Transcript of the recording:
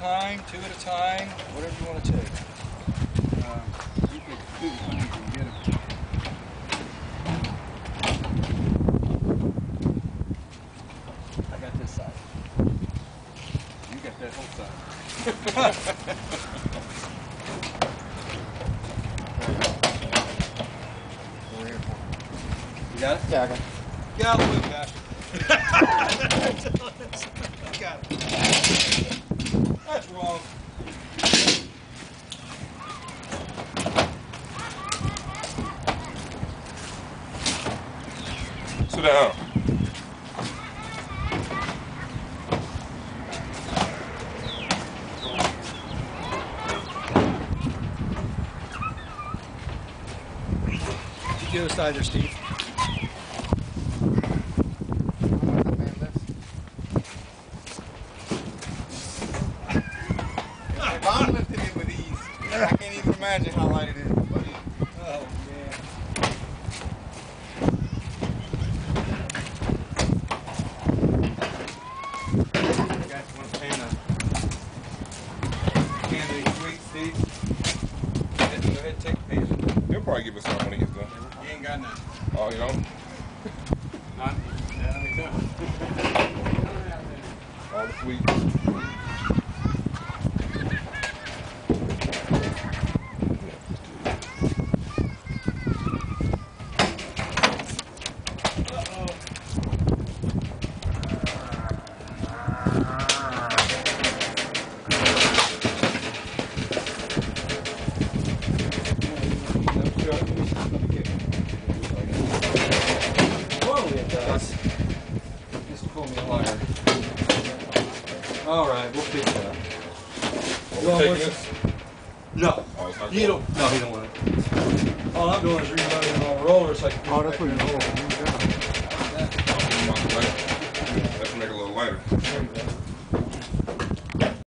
time, two at a time, whatever you want to take. Uh, you could do the thing and get them. I got this side. You got that whole side. You got it? Yeah, I got Get out of the way, Pastor. got it. That's wrong. Sit down. The other side there, Steve. If I'm it with ease, I can't even imagine how light it is. buddy. Oh, man. You guys want to paint a candidate sweet, Steve? Go ahead, go ahead, take a piece. He'll probably give us some when he gets done. You ain't got none. Oh, you know? None? Yeah, I mean, none. All the oh, sweets. All right, we'll fix that. Are we Well, this? No, Oh, it's he don't. No, he don't want it. All I'm doing is reloading it on a roller so I can. Oh, that's what you're it